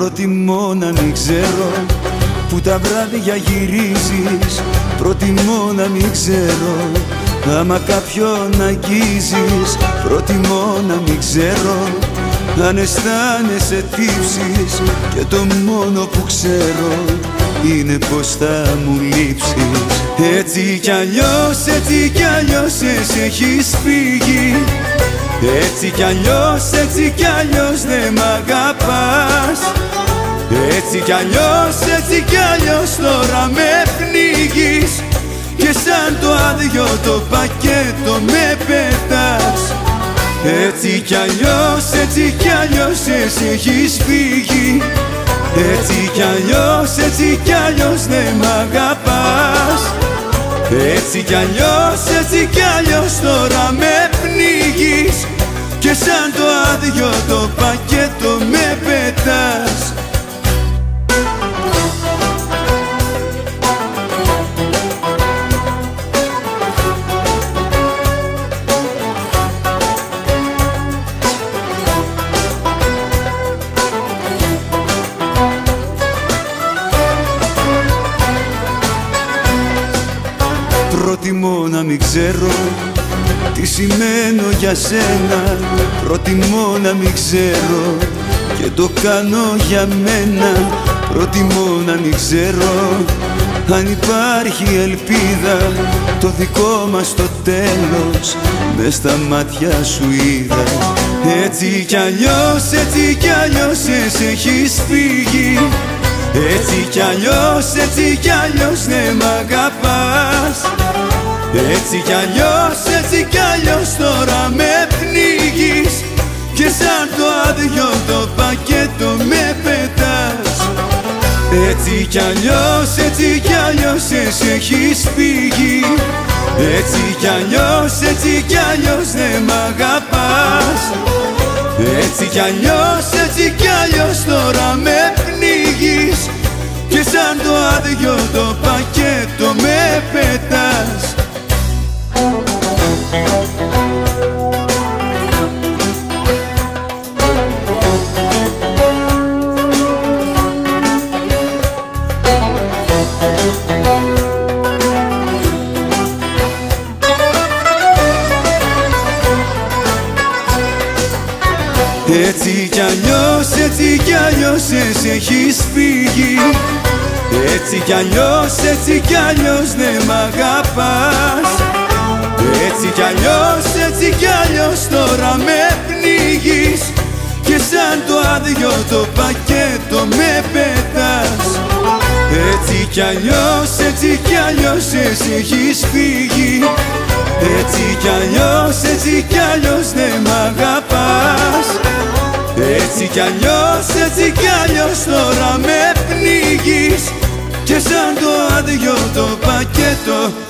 Προτιμώ να μην ξέρω που τα βράδια γυρίζεις. Προτιμώ να μην ξέρω άμα κάποιον αγγίζεις. Προτιμώ να μην ξέρω αν αισθάνεσαι τύψεις Και το μόνο που ξέρω είναι πως θα μου λείψεις. Έτσι κι αλλιώς, έτσι κι αλλιώς εσύ έχεις φύγει. Έτσι κι αλλιώς, έτσι κι αλλιώς δεν μ' αγαπάς Έτσι κι αλλιώς, έτσι κι αλλιώς τώρα με πνίγεις. Και σαν το άδειο το πακέτο με πετάς. Έτσι κι αλλιώς, έτσι κι αλλιώς εσύ έχεις φύγει. Έτσι κι αλλιώς, έτσι κι αλλιώς δεν μ' αγαπάς. Έτσι κι αλλιώς, έτσι κι αλλιώς τώρα με πνίγεις. Και σαν το άδειο το πακέτο Προτιμώ να μην ξέρω τι σημαίνω για σένα. Προτιμώ να μην ξέρω και το κάνω για μένα. Προτιμώ να μην ξέρω αν υπάρχει ελπίδα. Το δικό μας το τέλος μες στα μάτια σου είδα. Έτσι κι αλλιώς, έτσι κι αλλιώς εσύ έχεις φύγει έτσι κι αλλιώς, έτσι κι αλλιώς δεν μ' αγαπάς. Έτσι κι αλλιώς, έτσι κι αλλιώς τώρα με πνίγεις. Και σαν το άδειο το πακέτο με πετάς. Έτσι κι αλλιώς, έτσι κι αλλιώς εσύ έχεις φύγει. Έτσι κι αλλιώς, έτσι κι αλλιώς δεν μ' αγαπάς. Έτσι κι αλλιώς, έτσι πακέτο Έτσι κι αλλιώς, έτσι κι αλλιώς εσύ έχεις φύγει. Έτσι κι αλλιώς, έτσι κι αλλιώς δεν μ' αγαπάς. Έτσι κι αλλιώς, έτσι κι αλλιώς τώρα με πνίγεις. Και σαν το άδειο το πακέτο με πετάς. Έτσι κι αλλιώς, έτσι κι αλλιώς εσύ έχεις φύγει. Έτσι κι αλλιώς, έτσι κι αλλιώς δεν μ' αγαπάς. έτσι κι αλλιώς, έτσι κι αλλιώς τώρα με πνίγεις. Και σαν το άδειο το πακέτο με